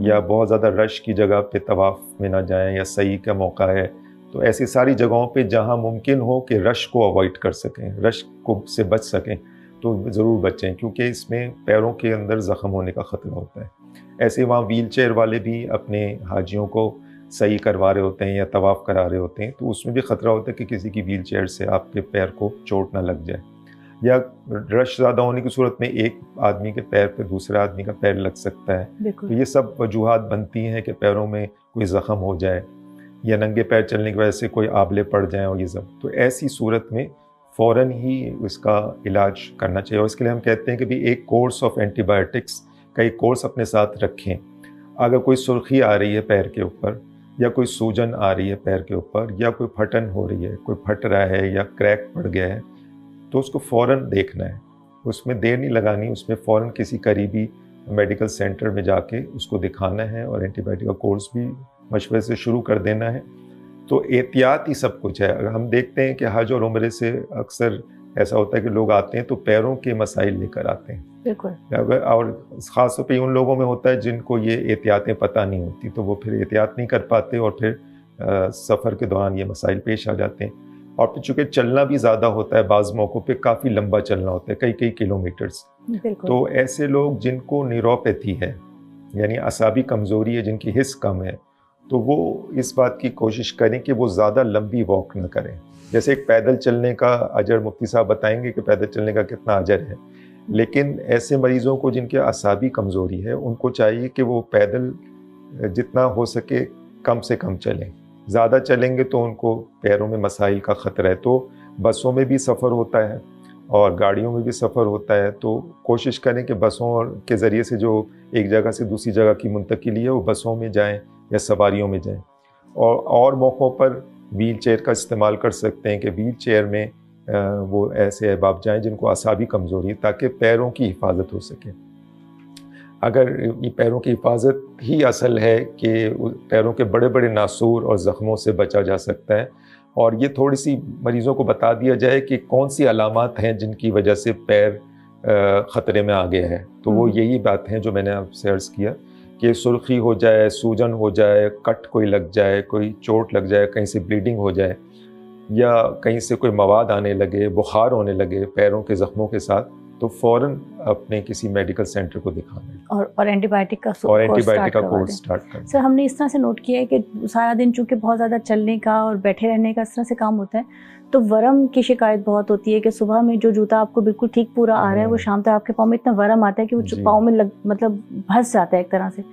या हम्म। बहुत ज़्यादा रश की जगह पे तवाफ़ में ना जाएँ या सही का मौका है तो ऐसी सारी जगहों पे जहाँ मुमकिन हो कि रश को अवॉइड कर सकें रश को से बच सकें तो ज़रूर बचें क्योंकि इसमें पैरों के अंदर ज़ख्म होने का ख़तरा होता है। ऐसे वहाँ व्हील चेयर वाले भी अपने हाजियों को सही करवा रहे होते हैं या तवाफ़ करा रहे होते हैं तो उसमें भी ख़तरा होता है कि किसी की व्हील चेयर से आपके पैर को चोट ना लग जाए। या रश ज़्यादा होने की सूरत में एक आदमी के पैर पे दूसरे आदमी का पैर लग सकता है। तो ये सब वजूहत बनती हैं कि पैरों में कोई ज़ख़म हो जाए या नंगे पैर चलने की वजह से कोई आबले पड़ जाएँ और ये सब। तो ऐसी सूरत में फ़ौर ही उसका इलाज करना चाहिए। और इसके लिए हम कहते हैं कि भी एक कोर्स ऑफ़ एंटीबायोटिक्स का एक कोर्स अपने साथ रखें। अगर कोई सुर्खी आ रही है पैर के ऊपर, या कोई सूजन आ रही है पैर के ऊपर, या कोई फटन हो रही है, कोई फट रहा है, या क्रैक पड़ गया है तो उसको फ़ौर देखना है। उसमें देर नहीं लगानी, उसमें फ़ौर किसी करीबी मेडिकल सेंटर में जाके उसको दिखाना है और एंटीबायोटिक का कोर्स भी मशवरे से शुरू कर देना है। तो एहतियात ही सब कुछ है। अगर हम देखते हैं कि हज और उम्र से अक्सर ऐसा होता है कि लोग आते हैं तो पैरों के मसाइल लेकर आते हैं। बिल्कुल। और ख़ास तौर पर उन लोगों में होता है जिनको ये एहतियातें पता नहीं होती तो वो फिर एहतियात नहीं कर पाते और फिर सफ़र के दौरान ये मसाइल पेश आ जाते हैं। और फिर चूँकि चलना भी ज़्यादा होता है बाज़ मौक़ों पर काफ़ी लंबा चलना होता है कई कई किलोमीटर्स तो ऐसे लोग जिनको न्यूरोपैथी है यानी असाबी कमज़ोरी है जिनकी हिस्स कम है तो वो इस बात की कोशिश करें कि वो ज़्यादा लंबी वॉक ना करें। जैसे एक पैदल चलने का अजर मुफ्ती साहब बताएँगे कि पैदल चलने का कितना अजर है। लेकिन ऐसे मरीज़ों को जिनके असाबी कमज़ोरी है, उनको चाहिए कि वो पैदल, जितना हो सके कम से कम चलें। ज़्यादा चलेंगे तो उनको पैरों में मसाइल का ख़तरा है। तो बसों में भी सफ़र होता है और गाड़ियों में भी सफ़र होता है। तो कोशिश करें कि बसों के ज़रिए से जो एक जगह से दूसरी जगह की मुंतकिली है, वो बसों में जाएँ। या सवारियों में जाएँ। और और मौक़ों पर व्हील चेयर का इस्तेमाल कर सकते हैं कि व्हील चेयर में वो ऐसे अहबाब जाएँ जिनको असाबी कमज़ोरी है ताकि पैरों की हिफाजत हो सके। अगर ये पैरों की हिफाजत ही असल है कि पैरों के बड़े बड़े नासूर और ज़ख्मों से बचा जा सकता है। और ये थोड़ी सी मरीज़ों को बता दिया जाए कि कौन सी अलामत हैं जिनकी वजह से पैर ख़तरे में आ गया है। तो वो हम्म। यही बात है जो मैंने आपसे अर्ज़ किया। कि सुर्खी हो जाए सूजन हो जाए कट कोई लग जाए कोई चोट लग जाए कहीं से ब्लीडिंग हो जाए या कहीं से कोई मवाद आने लगे बुखार होने लगे पैरों के ज़ख्मों के साथ तो फ़ौर अपने किसी मेडिकल सेंटर को दिखाना और और एंटीबायोटिक का और एंटीबायोटिक का कोर्स स्टार्ट करना सर हमने इस तरह से नोट किया है कि सारा दिन चूँकि बहुत ज़्यादा चलने का और बैठे रहने का इस तरह से काम होता है तो वरम की शिकायत बहुत होती है कि सुबह में जो जूता आपको बिल्कुल ठीक पूरा आ रहा है वो हाँ। शाम तक आपके पाँव में इतना वरम आता है कि वो पाँव में लग मतलब भस जाता है एक तरह से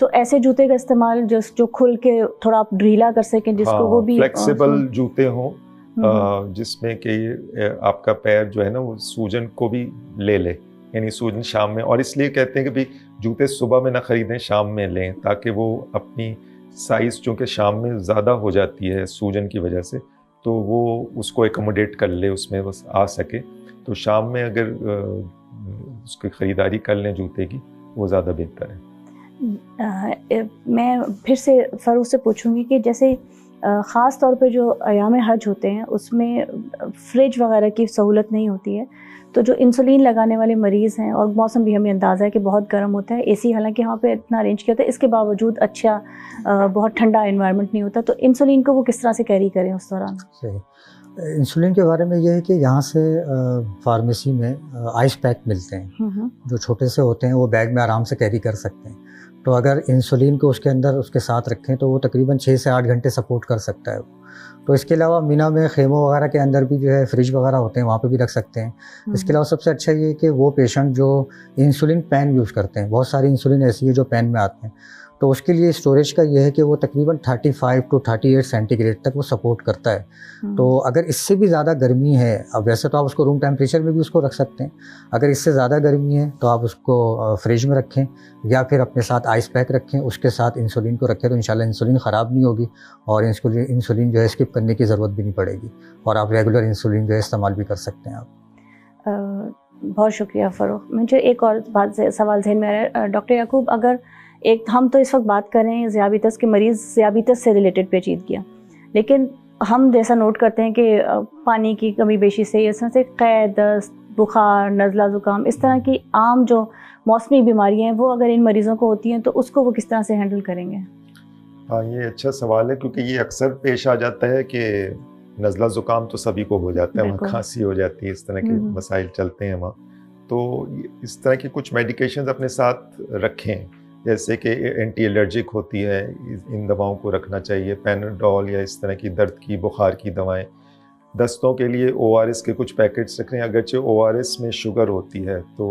तो ऐसे जूते का इस्तेमाल जो जो खुल के थोड़ा आप ढीला कर सकें जिसको हाँ, वो भी फ्लेक्सिबल जूते हों हम्म। जिसमें कि आपका पैर जो है ना वो सूजन को भी ले ले यानी सूजन शाम में और इसलिए कहते हैं कि भाई जूते सुबह में ना ख़रीदें शाम में लें ताकि वो अपनी साइज़ चूँकि शाम में ज़्यादा हो जाती है सूजन की वजह से तो वो उसको एकोमोडेट कर ले उसमें बस आ सके। तो शाम में अगर उसकी ख़रीदारी कर लें जूते की वो ज़्यादा बेहतर है। आ, मैं फिर से फ़रूख से पूछूँगी कि जैसे ख़ास तौर पे जो अयाम हज होते हैं उसमें फ्रिज वगैरह की सहूलत नहीं होती है। तो जो इंसुलिन लगाने वाले मरीज़ हैं और मौसम भी हमें अंदाज़ा है कि बहुत गर्म होता है एसी हालाँकि वहाँ पे इतना अरेंज किया होता है इसके बावजूद अच्छा बहुत ठंडा इन्वायरमेंट नहीं होता। तो इंसुलिन को वो किस तरह से कैरी करें उस दौरान? इंसुलिन के बारे में यह है कि यहाँ से फार्मेसी में आइस पैक मिलते हैं। हम्म, हम्म। जो छोटे से होते हैं वो बैग में आराम से कैरी कर सकते हैं। तो अगर इंसुलिन को उसके अंदर उसके साथ रखें तो वो तकरीबन छः से आठ घंटे सपोर्ट कर सकता है तो इसके अलावा मीना में खेमों वगैरह के अंदर भी जो है फ्रिज वगैरह होते हैं वहाँ पे भी रख सकते हैं। हम्म। इसके अलावा सबसे अच्छा ये कि वो पेशेंट जो इंसुलिन पेन यूज़ करते हैं बहुत सारी इंसुलिन ऐसी है जो पेन में आते हैं। तो उसके लिए स्टोरेज का यह है कि वो तकरीबन 35 टू 38 सेंटीग्रेड तक वो सपोर्ट करता है। हम्म। तो अगर इससे भी ज़्यादा गर्मी है अब वैसे तो आप उसको रूम टेम्परेचर में भी उसको रख सकते हैं। अगर इससे ज़्यादा गर्मी है तो आप उसको फ्रिज में रखें या फिर अपने साथ आइस पैक रखें उसके साथ इंसुलिन को रखें तो इन इंसुलिन ख़राब नहीं होगी और इंसुलिन इंसुलिन जो है स्किप करने की ज़रूरत भी नहीं पड़ेगी और आप रेगुलर इंसुलिन जो है इस्तेमाल भी कर सकते हैं आप। बहुत शुक्रिया फ़रोख। मुझे एक और बात सवाल जहन में आ रहा है। डॉक्टर याकूब अगर एक हम तो इस वक्त बात कर रहे हैं ज़ियाबितस के मरीज़ ज़ियाबितस से रिलेटेड पेचीदगियाँ लेकिन हम जैसा नोट करते हैं कि पानी की कमी बेशी से इस तरह से कैद दस्त बुखार नज़ला ज़ुकाम इस तरह की आम जो मौसमी बीमारियाँ हैं वो अगर इन मरीज़ों को होती हैं तो उसको वो किस तरह से हैंडल करेंगे? हाँ ये अच्छा सवाल है क्योंकि ये अक्सर पेश आ जाता है कि नज़ला ज़ुकाम तो सभी को हो जाता है वहाँ खांसी हो जाती है इस तरह के हम्म। मसाइल चलते हैं वहाँ। तो इस तरह की कुछ मेडिकेशंस अपने साथ रखें। जैसे कि एंटी एलर्जिक होती है इन दवाओं को रखना चाहिए पैनाडोल या इस तरह की दर्द की, बुखार की दवाएँ। दस्तों के लिए ओआरएस के कुछ पैकेट्स रख रहे हैं अगरचे ओआरएस में शुगर होती है तो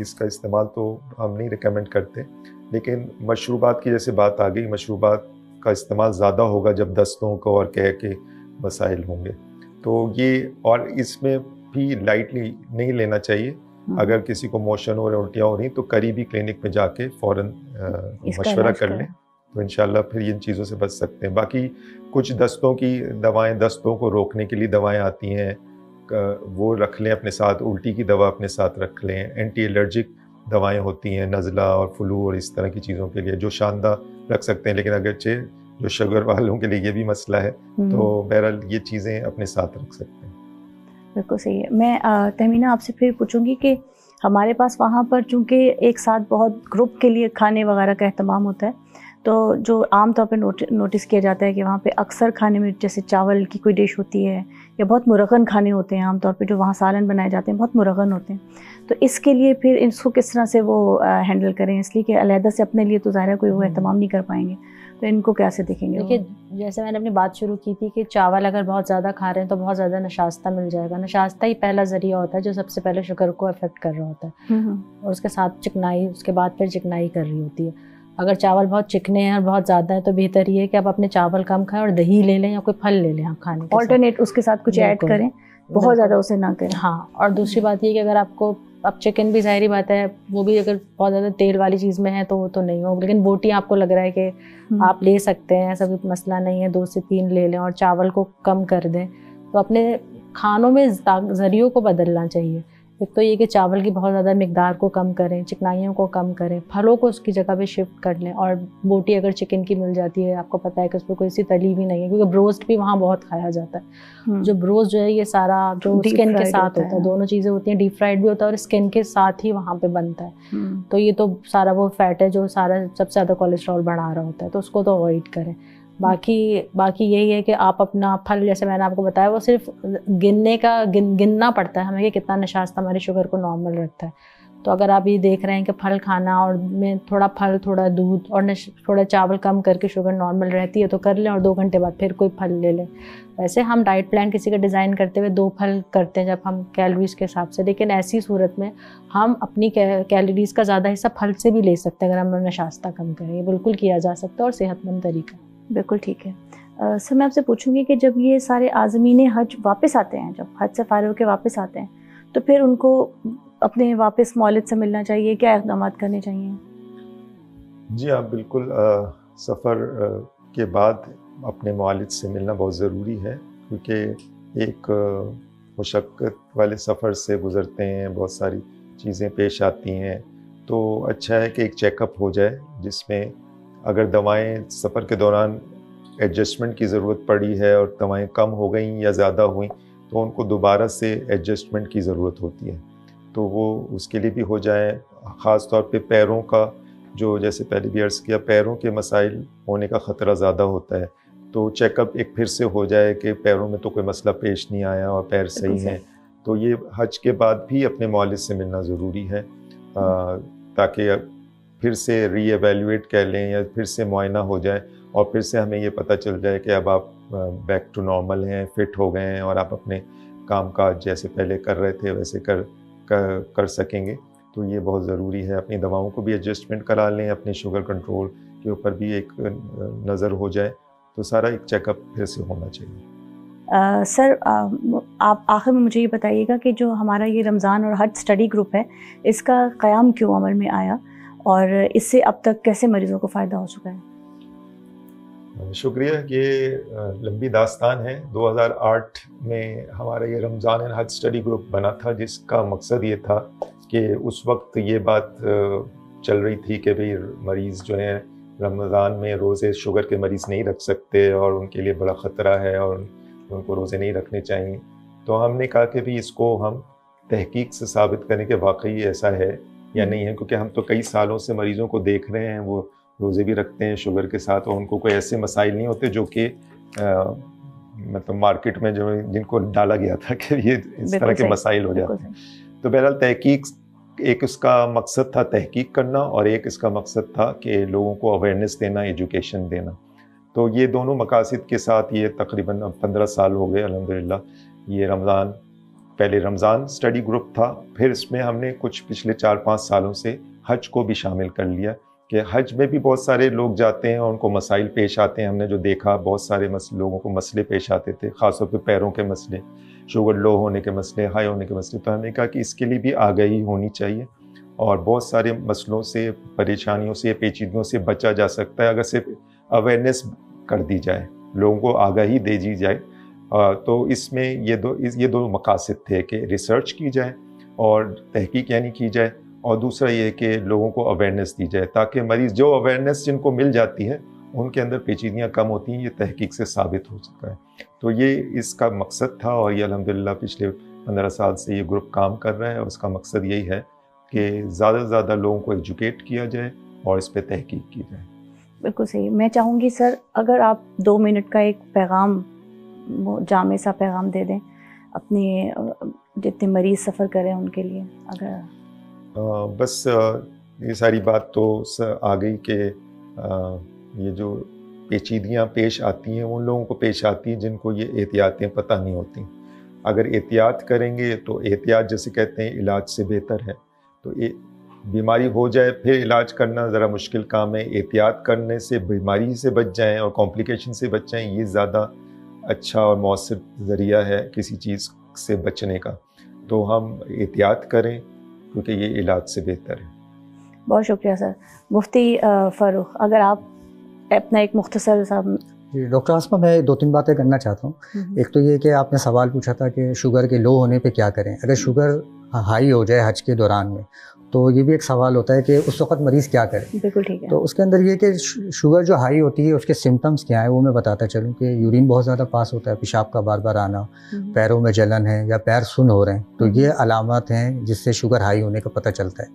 इसका इस्तेमाल तो हम नहीं रिकमेंड करते। लेकिन मशरूबात की जैसे बात आ गई, मशरूबात का इस्तेमाल ज़्यादा होगा जब दस्तों को और कह के मसाइल होंगे। तो ये और इसमें भी लाइटली नहीं लेना चाहिए। अगर किसी को मोशन हो रहे उल्टियाँ हो रही तो करीबी क्लिनिक में जाके फ़ौरन मशवरा कर लें। तो इंशाल्लाह फिर इन चीज़ों से बच सकते हैं। बाकी कुछ दस्तों की दवाएँ दस्तों को रोकने के लिए दवाएँ आती हैं। वो रख लें अपने साथ उल्टी की दवा अपने साथ रख लें। एंटी एलर्जिक दवाएँ होती हैं नज़ला और फ्लू और इस तरह की चीज़ों के लिए जो शानदार रख सकते हैं। लेकिन अगरचे जो शुगर वालों के लिए ये भी मसला है हम्म। तो बहरहाल ये चीज़ें अपने साथ रख सकते हैं। बिल्कुल सही है। मैं तहमीना आपसे फिर पूछूँगी कि हमारे पास वहाँ पर चूँकि एक साथ बहुत ग्रुप के लिए खाने वगैरह का अहतमाम होता है तो जो आम तौर पे नोट, नोटिस किया जाता है कि वहाँ पे अक्सर खाने में जैसे चावल की कोई डिश होती है या बहुत मुरगन खाने होते हैं आम तौर पे जो वहाँ सालन बनाए जाते हैं बहुत मुरगन होते हैं। तो इसके लिए फिर इसको किस तरह से वो हैंडल करें? इसलिए कि अलहदा से अपने लिए तो ज़ाहिर कोई वो अहतमाम नहीं कर पाएँगे। तो इनको कैसे देखेंगे देखिए जैसे मैंने अपनी बात शुरू की थी कि चावल अगर बहुत ज़्यादा खा रहे हैं तो बहुत ज़्यादा नशास्ता मिल जाएगा। नशास्ता ही पहला ज़रिया होता है जो सबसे पहले शुगर को अफेक्ट कर रहा होता है। हम्म, हम्म, और उसके साथ चिकनाई उसके बाद फिर चिकनाई कर रही होती है। अगर चावल बहुत चिकने हैं और बहुत ज़्यादा है तो बेहतर ये है कि आप अपने चावल कम खाएँ और दही ले लें या कोई फल ले लें आप खाने के ऑल्टरनेट उसके साथ कुछ ऐड करें बहुत ज़्यादा उसे ना करें। हाँ और दूसरी बात ये कि अगर आपको अब चिकन भी ज़ाहिर बात है वो भी अगर बहुत ज़्यादा तेल वाली चीज़ में है तो वो तो नहीं हो लेकिन बोटी आपको लग रहा है कि हम्म, आप ले सकते हैं ऐसा कोई मसला नहीं है दो से तीन ले लें और चावल को कम कर दें। तो अपने खानों में ज़रियों को बदलना चाहिए। एक तो ये कि चावल की बहुत ज़्यादा मकदार को कम करें चिकनाइयों को कम करें फलों को उसकी जगह पे शिफ्ट कर लें और बोटी अगर चिकन की मिल जाती है आपको पता है कि उस पर कोई सी तली भी नहीं है क्योंकि ब्रोस्ट भी वहाँ बहुत खाया जाता है। हम्म, जो ब्रोस्ट जो है ये सारा जो स्किन के साथ होता है है। दोनों चीज़ें होती हैं डीप फ्राइड भी होता है और स्किन के साथ ही वहाँ पर बनता है। हम्म, तो ये तो सारा वो फैट है जो सारा सबसे ज़्यादा कोलेस्ट्रॉल बढ़ा रहा होता है तो उसको तो अवॉइड करें। बाकी बाकी यही है कि आप अपना फल, जैसे मैंने आपको बताया, वो सिर्फ़ गिनने का, गिन, गिनना पड़ता है हमें कि कितना निशास्त हमारे शुगर को नॉर्मल रखता है। तो अगर आप ये देख रहे हैं कि फल खाना और में थोड़ा फल, थोड़ा दूध और थोड़ा चावल कम करके शुगर नॉर्मल रहती है तो कर लें और दो घंटे बाद फिर कोई फल ले लें। वैसे हम डाइट प्लान किसी का डिज़ाइन करते हुए दो फल करते हैं जब हम कैलोरीज के हिसाब से, लेकिन ऐसी सूरत में हम अपनी कैलोरीज का ज़्यादा हिस्सा फल से भी ले सकते हैं, अगर हम नशास्ता कम करें। ये बिल्कुल किया जा सकता है और सेहतमंद तरीका। बिल्कुल ठीक है। अ, सर मैं आपसे पूछूँगी कि जब ये सारे आज़मीन हज वापस आते हैं जब हज से फारग होकर वापस आते हैं तो फिर उनको अपने वापस मौलिद से मिलना चाहिए क्या इकदाम करने चाहिए? जी हाँ बिल्कुल अ, सफ़र के बाद अपने वालिद से मिलना बहुत ज़रूरी है क्योंकि एक मुशक्क़त वाले सफ़र से गुज़रते हैं बहुत सारी चीज़ें पेश आती हैं तो अच्छा है कि एक चेकअप हो जाए जिसमें अगर दवाएँ सफ़र के दौरान एडजस्टमेंट की ज़रूरत पड़ी है और दवाएँ कम हो गई या ज़्यादा हुई तो उनको दोबारा से एडजस्टमेंट की ज़रूरत होती है। तो वो उसके लिए भी हो जाए ख़ास तौर पे पैरों का जो जैसे पहले भी अर्ज़ किया पैरों के मसाइल होने का ख़तरा ज़्यादा होता है। तो चेकअप एक फिर से हो जाए कि पैरों में तो कोई मसला पेश नहीं आया और पैर सही हैं। तो ये हज के बाद भी अपने मौलिद से मिलना ज़रूरी है आ, ताकि फिर से री एवेल्यूएट कह लें या फिर से मुआयना हो जाए और फिर से हमें ये पता चल जाए कि अब आप बैक टू नॉर्मल हैं फिट हो गए हैं और आप अपने काम काज जैसे पहले कर रहे थे वैसे कर कर, कर सकेंगे। तो ये बहुत ज़रूरी है। अपनी दवाओं को भी एडजस्टमेंट करा लें अपने शुगर कंट्रोल के ऊपर भी एक नज़र हो जाए। तो सारा एक चेकअप फिर से होना चाहिए। आ, सर आ, आप आखिर में मुझे ये बताइएगा कि जो हमारा ये रमज़ान और हज स्टडी ग्रुप है इसका क़्याम क्यों अमल में आया? और इससे अब तक कैसे मरीज़ों को फ़ायदा हो चुका है? शुक्रिया, ये लंबी दास्तान है। 2008 में हमारा ये Ramzan and Hajj study group बना था, जिसका मकसद ये था कि उस वक्त ये बात चल रही थी कि भाई मरीज़ जो हैं, रमज़ान में रोज़े शुगर के मरीज़ नहीं रख सकते और उनके लिए बड़ा ख़तरा है और उनको रोज़े नहीं रखने चाहिए। तो हमने कहा कि भी इसको हम तहकीक से साबित करें कि वाकई ऐसा है। या नहीं है क्योंकि हम तो कई सालों से मरीज़ों को देख रहे हैं वो रोज़े भी रखते हैं शुगर के साथ और उनको कोई ऐसे मसाइल नहीं होते जो कि मतलब मार्केट में जो जिनको डाला गया था कि ये इस तरह के मसाइल हो जाते हैं। तो बहरहाल तहकीक एक इसका मकसद था तहकीक करना और एक इसका मकसद था कि लोगों को अवेयरनेस देना एजुकेशन देना। तो ये दोनों मकासद के साथ ये तकरीबन पंद्रह साल हो गए अलहमदिल्ला ये रमज़ान पहले रमज़ान स्टडी ग्रुप था फिर इसमें हमने कुछ पिछले चार पाँच सालों से हज को भी शामिल कर लिया कि हज में भी बहुत सारे लोग जाते हैं और उनको मसाइल पेश आते हैं। हमने जो देखा बहुत सारे मस, लोगों को मसले पेश आते थे ख़ासतौर पर पैरों के मसले शुगर लो होने के मसले हाई होने के मसले। तो हमने कहा कि इसके लिए भी आगही होनी चाहिए और बहुत सारे मसलों से परेशानियों से पेचीदगियों से बचा जा सकता है अगर सिर्फ़ अवेयरनेस कर दी जाए लोगों को आगाही दे दी जाए। तो इसमें ये दो ये दो मकासद थे कि रिसर्च की जाए और तहकीक यानी की जाए और दूसरा ये कि लोगों को अवेयरनेस दी जाए ताकि मरीज़, जो अवेयरनेस जिनको मिल जाती है, उनके अंदर पेचीदियाँ कम होती हैं, ये तहकीक से साबित हो चुका है। तो ये इसका मकसद था और ये अलहमदिल्ला पिछले पंद्रह साल से ये ग्रुप काम कर रहा है और उसका मकसद यही है कि ज़्यादा से ज़्यादा लोगों को एजुकेट किया जाए और इस पर तहकीक की जाए। बिल्कुल सही। मैं चाहूँगी, सर, अगर आप दो मिनट का एक पैगाम जामे सा पैगाम दे दें अपने जितने मरीज़ सफ़र करें उनके लिए अगर आ, बस ये सारी बात तो आ गई कि ये जो पेचीदियाँ पेश आती हैं उन लोगों को पेश आती हैं जिनको ये एहतियातें पता नहीं होती। अगर एहतियात करेंगे तो एहतियात जैसे कहते हैं इलाज से बेहतर है। तो ये बीमारी हो जाए फिर इलाज करना ज़रा मुश्किल काम है। एहतियात करने से बीमारी से बच जाएँ और कॉम्प्लिकेशन से बच जाएँ ये ज़्यादा अच्छा और मौसर ज़रिया है किसी चीज़ से बचने का। तो हम एहतियात करें क्योंकि ये इलाज से बेहतर है। बहुत शुक्रिया सर। मुफ्ती फ़ारूक अगर आप अपना एक मुख्तसर सा डॉक्टर आसमा मैं दो तीन बातें करना चाहता हूँ। हम्म। एक तो ये कि आपने सवाल पूछा था कि शुगर के लो होने पे क्या करें। अगर शुगर हाई हो जाए हज के दौरान में तो ये भी एक सवाल होता है कि उस वक्त मरीज़ क्या करे बिल्कुल ठीक है तो उसके अंदर ये कि शुगर जो हाई होती है उसके सिम्टम्स क्या है वो मैं बताता चलूँ कि यूरिन बहुत ज़्यादा पास होता है पेशाब का बार बार आना हम्म। पैरों में जलन है या पैर सुन हो रहे हैं तो ये हम्म। अलामत हैं जिससे शुगर हाई होने का पता चलता है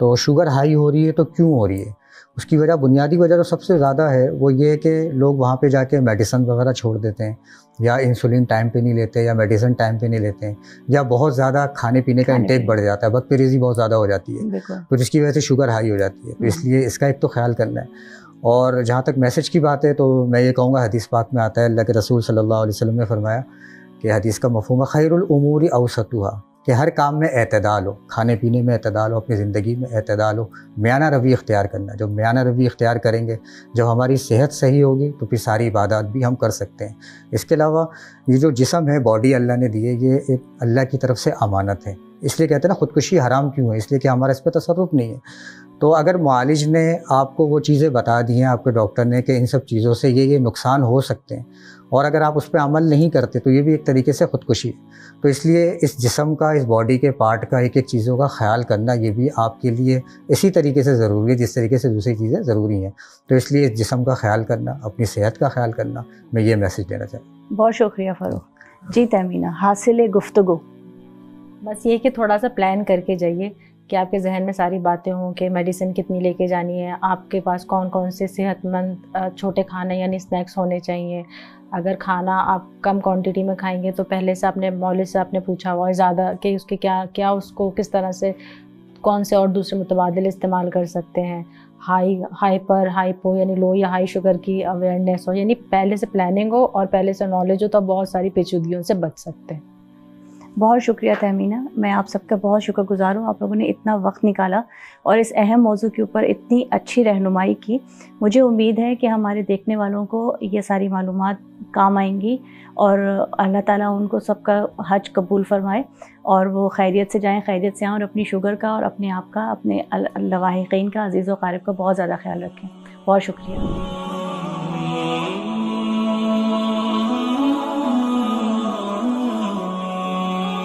तो शुगर हाई हो रही है तो क्यों हो रही है उसकी वजह बुनियादी वजह तो सबसे ज़्यादा है वो ये है कि लोग वहाँ पे जाके मेडिसन वगैरह छोड़ देते हैं या इंसुलिन टाइम पे नहीं लेते या मेडिसिन टाइम पे नहीं लेते हैं या बहुत ज़्यादा खाने पीने का इंटेक बढ़ जाता है बदपरेजी बहुत ज़्यादा हो जाती है। तो जिसकी वजह से शुगर हाई हो जाती है। तो हम्म। इसलिए इसका एक तो ख्याल करना है। और जहाँ तक मैसेज की बात है तो मैं ये कहूँगा हदीस पाक में आता है अल्लाह के रसूल सल्लल्लाहु अलैहि वसल्लम ने फरमाया कि हदीस का मफहम खैरमूरी अवसतुहा कि हर काम में अतदाल हो, खाने पीने में अतदाल हो, अपनी ज़िंदगी में अतदाल हो, म्याना रवि इख्तियार करना। जब म्याना रवि इख्तियार करेंगे, जब हमारी सेहत सही होगी तो फिर सारी इबादत भी हम कर सकते हैं। इसके अलावा ये जो जिसम है, बॉडी अल्लाह ने दी है, ये एक अल्लाह की तरफ़ से अमानत है। इसलिए कहते हैं ना, ख़ुदकुशी हराम क्यों है? इसलिए कि हमारा इस पर तसरुफ़ नहीं है। तो अगर मालिज ने आपको वो चीज़ें बता दी हैं, आपके डॉक्टर ने, कि इन सब चीज़ों से ये ये नुकसान हो सकते हैं, और अगर आप उस पर अमल नहीं करते तो ये भी एक तरीके से ख़ुदकुशी है। तो इसलिए इस जिसम का इस बॉडी के पार्ट का एक एक चीज़ों का ख्याल करना ये भी आपके लिए इसी तरीके से ज़रूरी है जिस तरीके से दूसरी चीज़ें ज़रूरी हैं। तो इसलिए इस जिसम का ख्याल करना अपनी सेहत का ख्याल करना मैं ये मैसेज देना चाहूँ बहुत शुक्रिया फ़ारूक जी तमीना हासिल गुफ्तु बस ये कि थोड़ा सा प्लान करके जाइए। कि आपके जहन में सारी बातें हों कि मेडिसिन कितनी लेके जानी है, आपके पास कौन कौन से सेहतमंद छोटे खाने यानी स्नैक्स होने चाहिए। अगर खाना आप कम क्वांटिटी में खाएँगे तो पहले से आपने, मौलिक से आपने पूछा हुआ है ज़्यादा कि उसके क्या क्या उसको किस तरह से, कौन से और दूसरे मुतबादल इस्तेमाल कर सकते हैं। हाई हाइपर हाइपो यानी लो या हाई शुगर की अवेयरनेस हो, यानी पहले से प्लानिंग हो और पहले से नॉलेज हो तो बहुत सारी पेचीदगियों से बच सकते हैं। बहुत शुक्रिया तहमीना। मैं आप सबका बहुत शुक्रगुजार हूँ। आप लोगों ने इतना वक्त निकाला और इस अहम मौजू के ऊपर इतनी अच्छी रहनुमाई की। मुझे उम्मीद है कि हमारे देखने वालों को ये सारी मालूम काम आएँगी और अल्लाह ताला उनको सबका हज कबूल फरमाए और वो खैरियत से जाएँ, खैरियत से आएँ और अपनी शुगर का और अपने आप का, अपने लवाहिकीन का, अज़ीज़ व कारब का बहुत ज़्यादा ख्याल रखें। बहुत शुक्रिया।